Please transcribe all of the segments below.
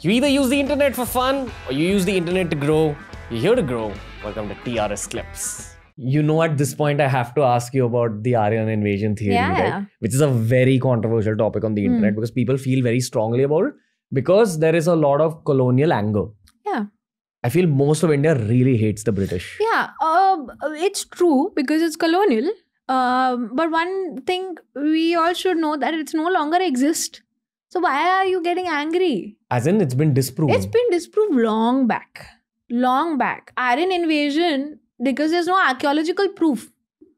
You either use the internet for fun or you use the internet to grow. You're here to grow. Welcome to TRS Clips. You know, at this point, I have to ask you about the Aryan invasion theory, Yeah, right? Which is a very controversial topic on the internet because people feel very strongly about it because there is a lot of colonial anger. Yeah. I feel most of India really hates the British. Yeah, um, it's true because it's colonial. Um, but one thing we all should know that it's no longer exist. So why are you getting angry? As in, it's been disproven. It's been disproved long back, long back. Aryan invasion because there's no archaeological proof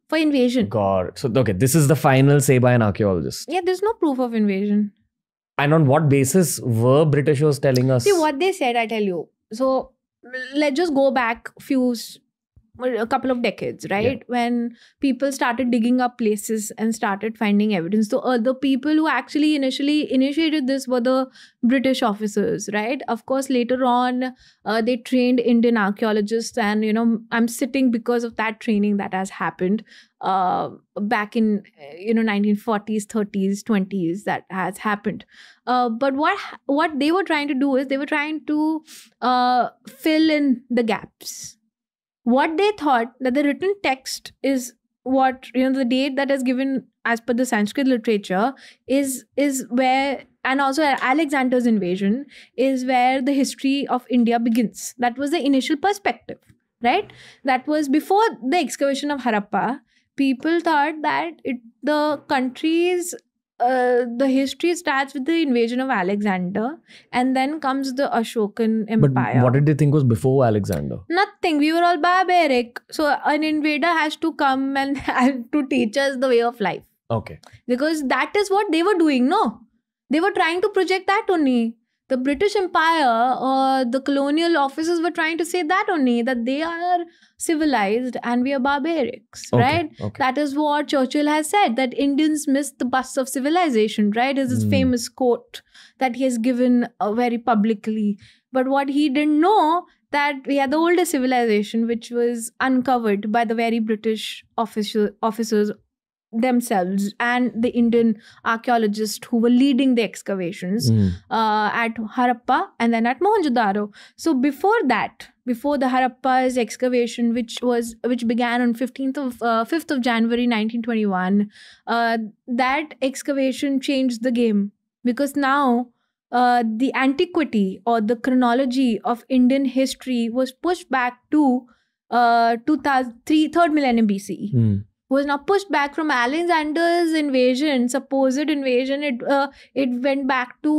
for invasion. God. So, okay, this is the final say by an archaeologist. Yeah, there's no proof of invasion. And on what basis were Britishers telling us? See what they said, I tell you. So let's just go back few a couple of decades, right? When people started digging up places and started finding evidence. So uh, the people who actually initially initiated this were the British officers, right? Of course, later on, uh, they trained Indian archaeologists, and you know, I'm sitting because of that training that has happened uh, back in uh, you know 1940s, 30s, 20s. That has happened. Uh, but what what they were trying to do is they were trying to uh, fill in the gaps. What they thought that the written text is what you know the date that is given as per the Sanskrit literature is is where and also Alexander's invasion is where the history of India begins. That was the initial perspective, right? That was before the excavation of Harappa. People thought that it, the country's uh, the history starts with the invasion of Alexander, and then comes the Ashokan Empire. But what did they think was before Alexander? Nothing. We were all barbaric. So an invader has to come and have to teach us the way of life Okay. because that is what they were doing. No, they were trying to project that only. The British Empire or the colonial officers were trying to say that only that they are civilized and we are barbarics, Okay, right? okay. That is what Churchill has said that Indians missed the bus of civilization, right? Is his Hmm. famous quote that he has given uh, very publicly. But what he didn't know that we had the oldest civilization, which was uncovered by the very British officer, officers themselves and the Indian archaeologists who were leading the excavations Mm. uh, at Harappa and then at Mohenjo-daro. So before that, before the Harappa's excavation, which was which began on fifteenth of uh, fifth of January, nineteen twenty one, uh, that excavation changed the game because now. Uh, the antiquity or the chronology of Indian history was pushed back to uh, 2003, third millennium BCE Mm. Was now pushed back from Alexander's invasion, supposed invasion. It uh, it went back to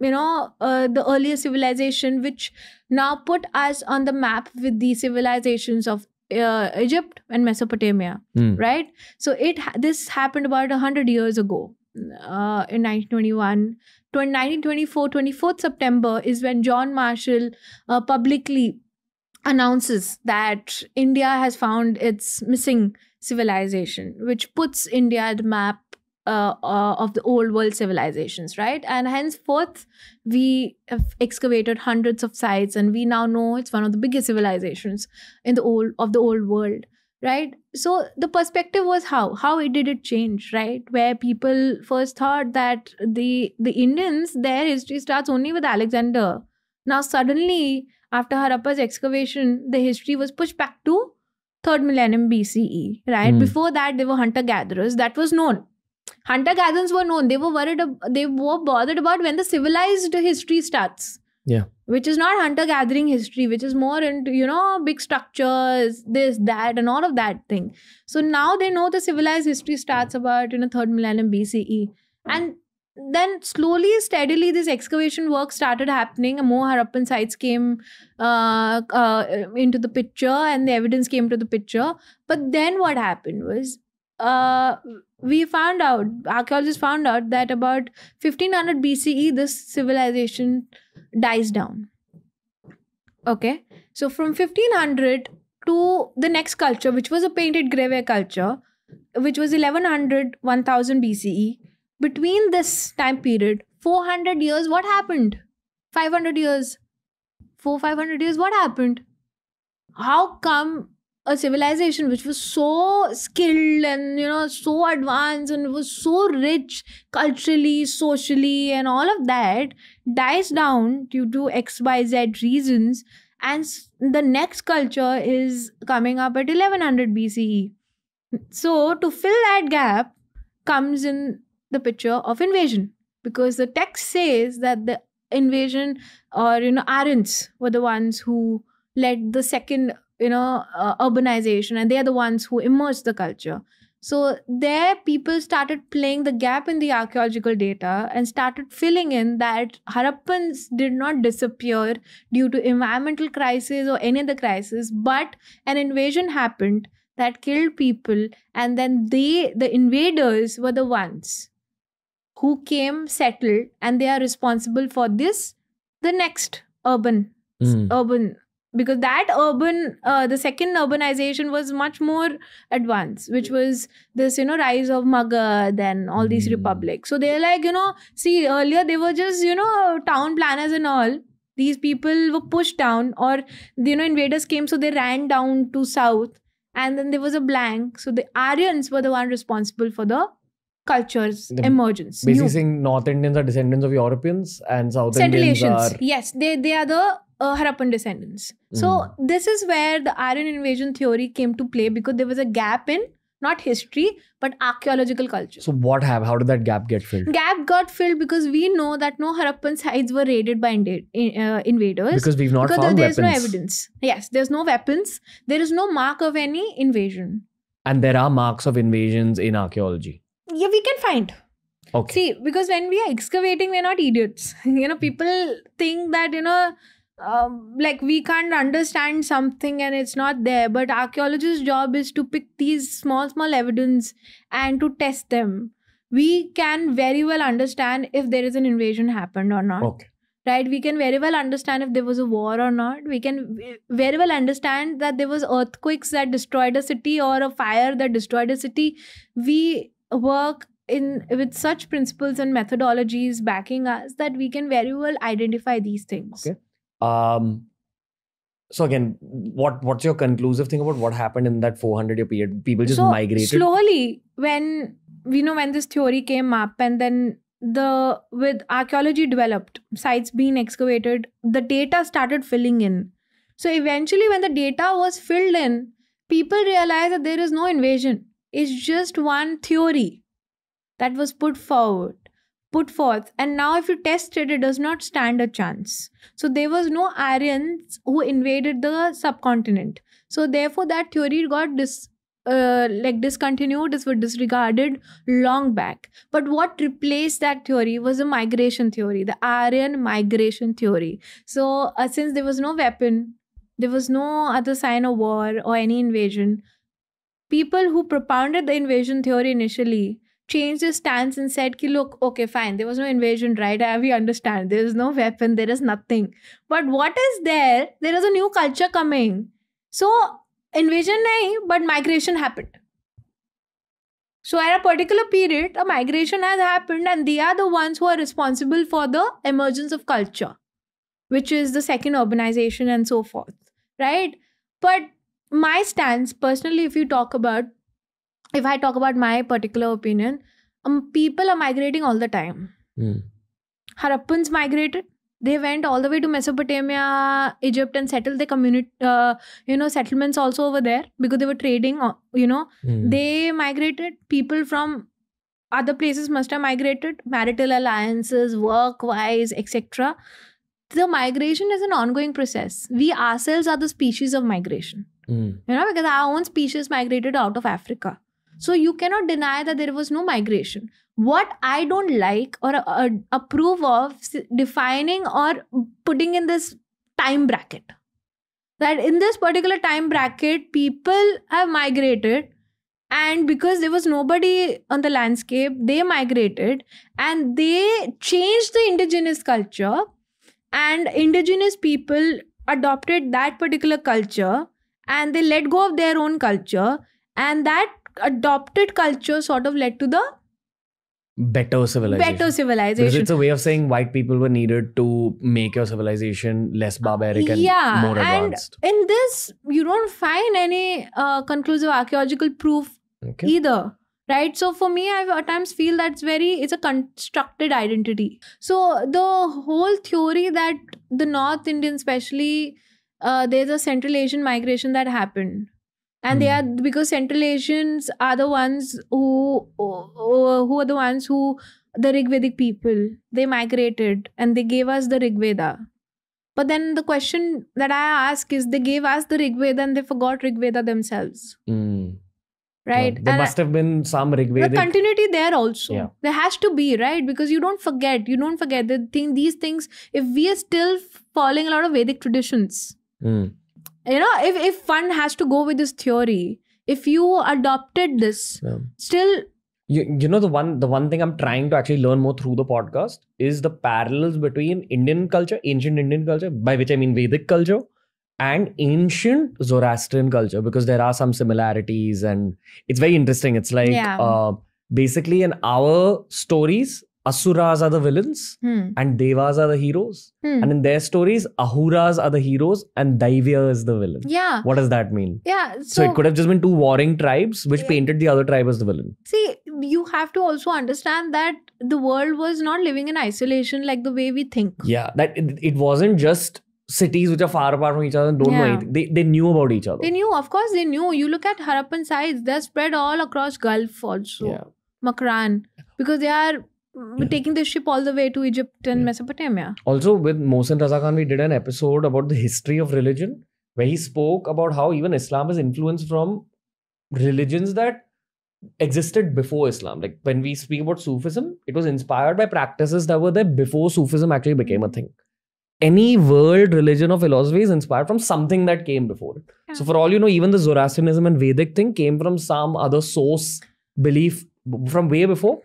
you know uh, the earlier civilization, which now put us on the map with the civilizations of uh, Egypt and Mesopotamia, Mm. right? So it ha- this happened about hundred years ago. Uh, in 1921 1924 24th september is when john marshall uh, publicly announces that india has found its missing civilization, which puts India at the map uh, uh, of the old world civilizations, right? And henceforth, we have excavated hundreds of sites, and we now know it's one of the biggest civilizations in the old of the old world, right? So the perspective was how how it did it change, right? Where people first thought that the the Indians their history starts only with Alexander. Now suddenly, after Harappa's excavation, the history was pushed back to third millennium BCE, right? Hmm. Before that, they were hunter gatherers. That was known. Hunter gatherers were known. They were worried. They were bothered about when the civilized history starts. Yeah. Which is not hunter gathering history, which is more into you know big structures, this, that, and all of that thing. So now they know the civilized history starts about you know third millennium BCE, and then slowly, steadily, this excavation work started happening. More Harappan sites came uh, uh, into the picture, and the evidence came to the picture. But then what happened was, uh, we found out, archaeologists found out that about 1500 BCE, this civilization dies down. Okay, so from 1500 to the next culture, which was a painted grey ware culture, which was 1100 1000 BCE. Between this time period, 400 years, what happened? 500 years, four 500 years, what happened? How come a civilization which was so skilled and you know so advanced and was so rich culturally socially and all of that dies down due to xyz reasons and the next culture is coming up at 1100 bce so to fill that gap comes in the picture of invasion. Because the text says that the invasion or you know aryans were the ones who led the second you know uh, urbanization and they are the ones who immersed the culture. So there people started playing the gap in the archaeological data and started filling in that harappans did not disappear due to environmental crisis or any other crisis but an invasion happened that killed people and then they the invaders were the ones who came settled and they are responsible for this the next urban Mm. urban because that urban uh, the second urbanization was much more advanced which was this you know rise of Magadh and all these Hmm. republics so they're like you know see earlier they were just you know town planners and all these people were pushed down or you know invaders came so they ran down to south and then there was a blank so the aryans were the one responsible for the culture's The- emergence Basically, New- saying North Indians are descendants of Europeans and South Central Indians Asians. are. Yes, they they are the uh, Harappan descendants. So Mm. this is where the Aryan invasion theory came to play because there was a gap in not history but archaeological culture. So what have? How did that gap get filled? gap got filled because we know that no Harappan sites were raided by inda- uh, invaders. Because we've not because found there's weapons. no evidence. Yes, there's no weapons. There is no mark of any invasion. And there are marks of invasions in archaeology. Yeah, we can find. Okay. See, because when we are excavating, we're not idiots. you know, people think that, you know, um, like we can't understand something and it's not there. But archaeologists' job is to pick these small, small evidence and to test them. We can very well understand if there is an invasion happened or not. okay. Right? We can very well understand if there was a war or not. We can very well understand that there was earthquakes that destroyed a city or a fire that destroyed a city. We work in with such principles and methodologies backing us that we can very well identify these things. Okay. Um. So again, what what's your conclusive thing about what happened in that 400 year period? People just so migrated. slowly when you know when this theory came up and then the with archaeology developed sites being excavated the data started filling in so eventually when the data was filled in people realized that there is no invasion it's just one theory that was put forward put forth. And now if you test it it does not stand a chance. So there was no aryans who invaded the subcontinent. So therefore that theory got dis uh, like discontinued this was disregarded long back. But what replaced that theory was a migration theory the aryan migration theory. So uh, since there was no weapon there was no other sign of war or any invasion people who propounded the invasion theory initially changed their stance and said ki, look okay fine there was no invasion right? We understand. There is no weapon. There is nothing. But what is there? There is a new culture coming. So invasion nahi but migration happened. So at a particular period a migration has happened and they are the ones who are responsible for the emergence of culture which is the second urbanization and so forth right? But my stance personally if you talk about if i talk about my particular opinion um, people are migrating all the time. Hmm. harappans migrated. They went all the way to mesopotamia egypt and settled their community uh, you know settlements also over there because they were trading you know. Hmm. they migrated. People from other places must have migrated. Marital alliances work wise etc the migration is an ongoing process. We ourselves are the species of migration Hmm. you know because our own species migrated out of africa. So you cannot deny that there was no migration. What i don't like or uh, approve of defining or putting in this time bracket. That in this particular time bracket people have migrated and because there was nobody on the landscape they migrated and they changed the indigenous culture and indigenous people adopted that particular culture and they let go of their own culture and that adopted culture sort of led to the better civilization. better Because it's a way of saying white people were needed to make your civilization less barbaric and yeah, more and advanced. in this, you don't find any uh, conclusive archaeological proof Okay. either right so for me i at times feel that's very it's a constructed identity so the whole theory that the north indian especially uh, there's a central asian migration that happened and they are Hmm. because central asians are the ones who who are the ones who the rigvedic people they migrated and they gave us the rigveda but then the question that i ask is they gave us the rigveda and they forgot rigveda themselves Mm. right There And I- must have been some the continuity there also Yeah. there has to be right because you don't forget you don't forget the thing these things if we are still following a lot of vedic traditions Mm. you know if, if one has to go with this theory if you adopted this Yeah. still You, you know the one the one thing I'm trying to actually learn more through the podcast is the parallels between Indian culture, ancient Indian culture, by which I mean Vedic culture, and ancient Zoroastrian culture because there are some similarities and it's very interesting. It's like Yeah. uh, basically in our stories, Asuras are the villains hmm, and Devas are the heroes, hmm. and in their stories, Ahuras are the heroes and Daeva is the villain. yeah What does that mean? yeah So, so, it could have just been two warring tribes which Yeah. painted the other tribe as the villain. see you have to also understand that the world was not living in isolation like the way we think Yeah, that it, it wasn't just cities which are far apart from each other and don't know anything. They, they knew about each other. they knew of course they knew you look at harappan sites they're spread all across gulf also yeah. Makran because they are Yeah. taking the ship all the way to Egypt and Yeah. Mesopotamia. Also, with Mohsen Raza Khan, we did an episode about the history of religion where he spoke about how even Islam is influenced from religions that existed before Islam. Like when we speak about Sufism, it was inspired by practices that were there before Sufism actually became a thing. Any world religion or philosophy is inspired from something that came before it. So, for all you know, even the Zoroastrianism and Vedic thing came from some other source belief from way before,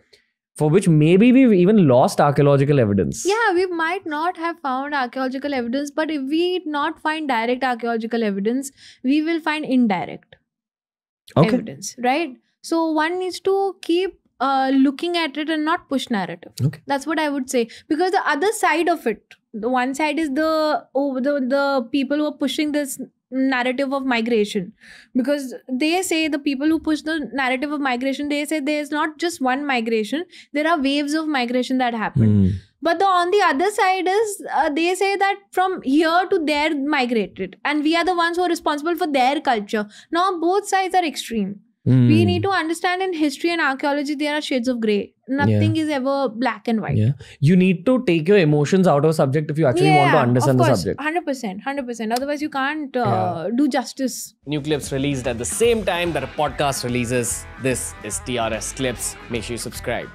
for which maybe we've even lost archaeological evidence. Yeah, we might not have found archaeological evidence, but if we not find direct archaeological evidence, we will find indirect Okay. evidence, right? So one needs to keep uh, looking at it and not push narrative. Okay. That's what I would say. Because the other side of it, the one side is the oh, the the people who are pushing this narrative of migration. Because they say the people who push the narrative of migration they say there's not just one migration there are waves of migration that happen. Hmm. but the on the other side is uh, they say that from here to there migrated. And we are the ones who are responsible for their culture. Now both sides are extreme we Hmm. need to understand in history and archaeology there are shades of gray nothing is ever black and white Yeah. You need to take your emotions out of a subject if you actually want to understand of the subject. 100% 100% otherwise you can't uh, do justice New clips released at the same time that a podcast releases. This is TRS Clips. Make sure you subscribe.